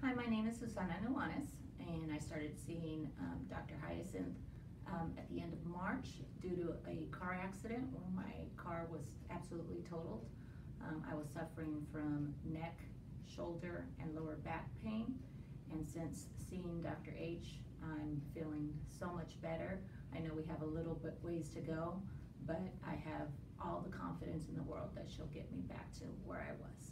Hi, my name is Susana Nuanes, and I started seeing um, Dr. Hyacinth um, at the end of March due to a car accident where my car was absolutely totaled. Um, I was suffering from neck, shoulder, and lower back pain. And since seeing Dr. H, I'm feeling so much better. I know we have a little bit ways to go, but I have all the confidence in the world that she'll get me back to where I was.